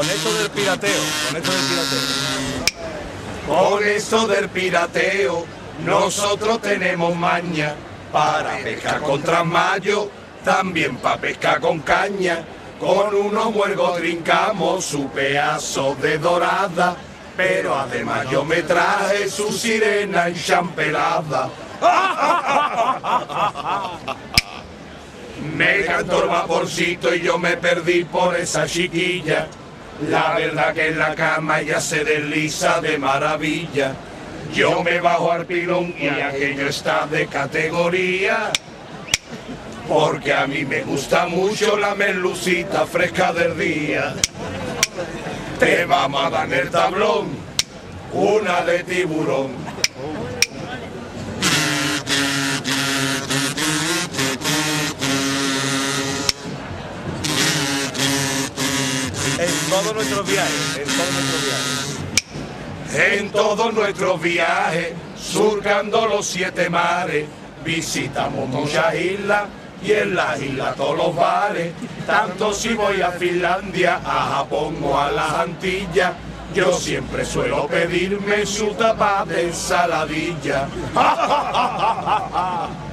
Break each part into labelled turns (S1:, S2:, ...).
S1: con esto del pirateo, con esto del pirateo.
S2: Con esto del pirateo, nosotros tenemos maña para pescar con trasmayo, también para pescar con caña. Con unos muergos trincamos su pedazo de dorada, pero además yo me traje su sirena enchampelada. Me cantó el vaporcito y yo me perdí por esa chiquilla. La verdad que en la cama ella se desliza de maravilla. Yo me bajo al pilón y aquello está de categoría. Porque a mí me gusta mucho la merlucita fresca del día. Te vamos a dar el tablón, una de tiburón.
S1: En todos nuestros viajes, en todos nuestros viajes.
S2: En surcando los siete mares, visitamos muchas islas y en las islas todos los bares. Tanto si voy a Finlandia, a Japón o a las Antillas, yo siempre suelo pedirme su tapa de ensaladilla.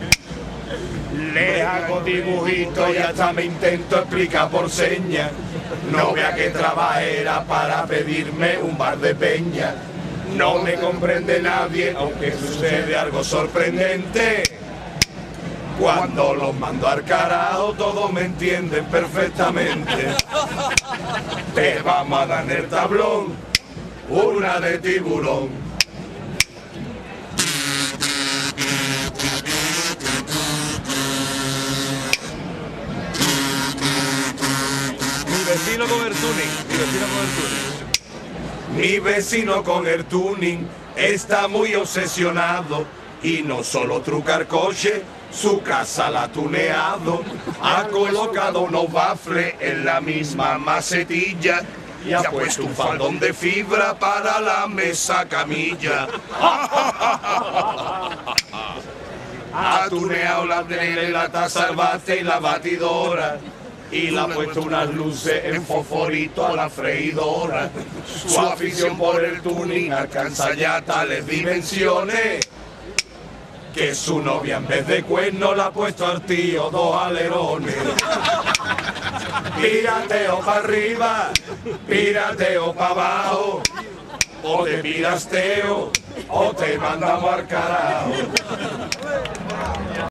S2: Le hago dibujitos y hasta me intento explicar por señas. No vea que trabajera para pedirme un bar de peña. No me comprende nadie, aunque sucede algo sorprendente. Cuando los mando al carajo, todos me entienden perfectamente. Te vamos a dar el tablón, una de tiburón.
S1: Mi el mi vecino con el tuning.
S2: El está muy obsesionado y no solo trucar coche, su casa la ha tuneado. Ha colocado unos bafles en la misma macetilla y ha puesto un faldón de fibra para la mesa camilla. Ha tuneado la la taza al bate y la batidora. Y le ha puesto unas luces en fosforito a la freidora. Su afición por el tuning alcanza ya tales dimensiones que su novia en vez de cuerno le ha puesto al tío dos alerones. Pirateo para arriba, pirateo para abajo, o te pirasteo o te mandamos al carajo.